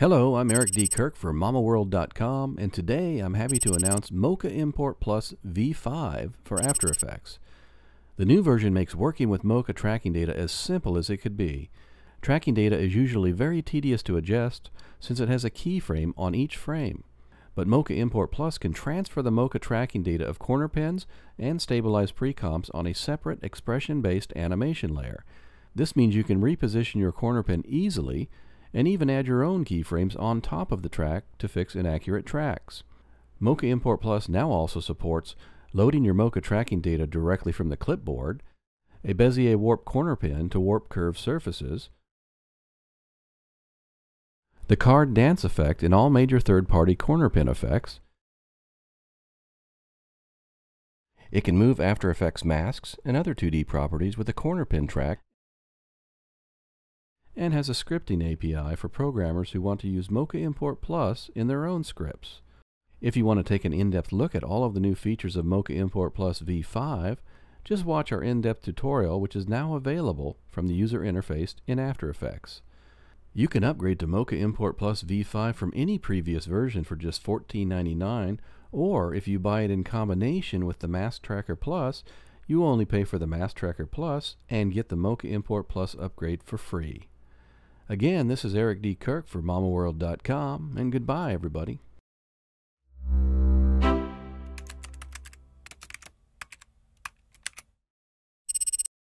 Hello, I'm Eric D. Kirk for Mamoworld.com, and today I'm happy to announce Mocha Import Plus V5 for After Effects. The new version makes working with Mocha tracking data as simple as it could be. Tracking data is usually very tedious to adjust since it has a keyframe on each frame. But Mocha Import Plus can transfer the Mocha tracking data of corner pins and stabilize precomps on a separate expression-based animation layer. This means you can reposition your corner pin easily and even add your own keyframes on top of the track to fix inaccurate tracks. Mocha Import Plus now also supports loading your Mocha tracking data directly from the clipboard, a Bezier warp corner pin to warp curved surfaces, the card dance effect in all major third-party corner pin effects, it can move After Effects masks and other 2D properties with a corner pin track and has a scripting API for programmers who want to use Mocha Import Plus in their own scripts. If you want to take an in-depth look at all of the new features of Mocha Import Plus v5, just watch our in-depth tutorial which is now available from the user interface in After Effects. You can upgrade to Mocha Import Plus v5 from any previous version for just $14.99 or if you buy it in combination with the Mask Tracker Plus, you only pay for the Mask Tracker Plus and get the Mocha Import Plus upgrade for free. Again, this is Eric D. Kirk for Mamoworld.com, and goodbye, everybody.